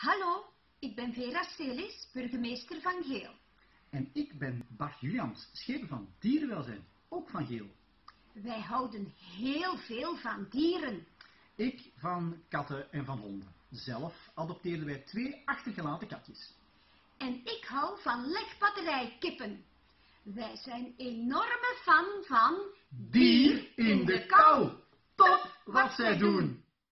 Hallo, ik ben Vera Stelis, burgemeester van Geel. En ik ben Bart Julians, schepen van dierenwelzijn, ook van Geel. Wij houden heel veel van dieren. Ik van katten en van honden. Zelf adopteerden wij twee achtergelaten katjes. En ik hou van legbatterijkippen. Wij zijn enorme fan van Dier in de kou. Top wat zij doen.